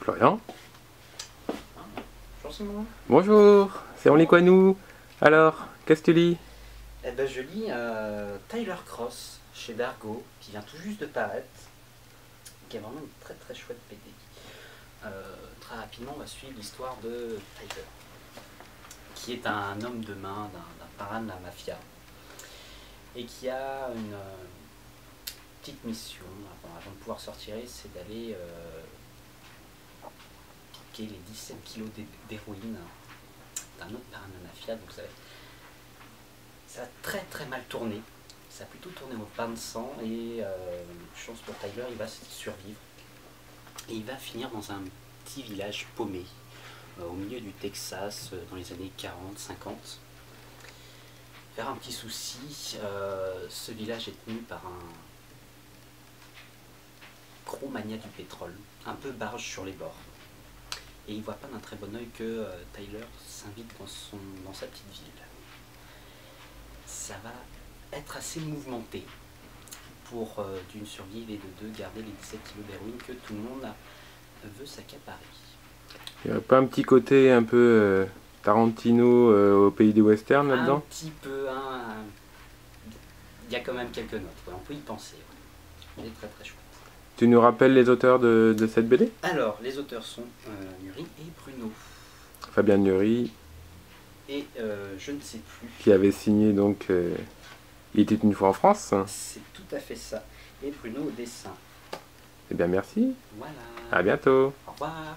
불러요. Bonjour Simon. Bonjour, c'est on lit quoi nous Alors, qu'est-ce que tu lis? Eh ben je lis euh, Tyler Cross chez Dargo, qui vient tout juste de paraître, qui est vraiment une très très chouette BD. Euh, très rapidement, on va suivre l'histoire de Tyler, qui est un homme de main d'un parrain de la mafia, et qui a une euh, petite mission avant, avant de pouvoir sortir, c'est d'aller les 17 kilos d'hé- d'héroïne d'un autre de la mafia. Donc ça a très très mal tourné. Ça a plutôt tourné au pain de sang et euh, chance pour Tyler, il va survivre. Et il va finir dans un petit village paumé euh, au milieu du Texas euh, dans les années 40-50. Vers un petit souci, ce village est tenu par un gros mania du pétrole, un peu barge sur les bords. Et il voit pas d'un très bon oeil que euh, Tyler s'invite dans, son, dans sa petite ville. Ça va être assez mouvementé pour euh, d'une survivre et de deux garder les 17 kilos d'héroïne que tout le monde veut s'accaparer. Il n'y a pas un petit côté un peu euh, Tarantino euh, au pays des westerns Un là-dedans petit peu, hein, un- il y a quand même quelques notes, ouais, on peut y penser. ouais. Il est très très chouette. Tu nous rappelles les auteurs de, de cette BD Alors, les auteurs sont euh, Nuri et Bruno. Fabien Nury, Et euh, je ne sais plus. qui avait signé donc euh, Il était une fois en France. C'est tout à fait ça. Et Bruno au dessin. Eh bien merci, Voilà. à bientôt Au revoir.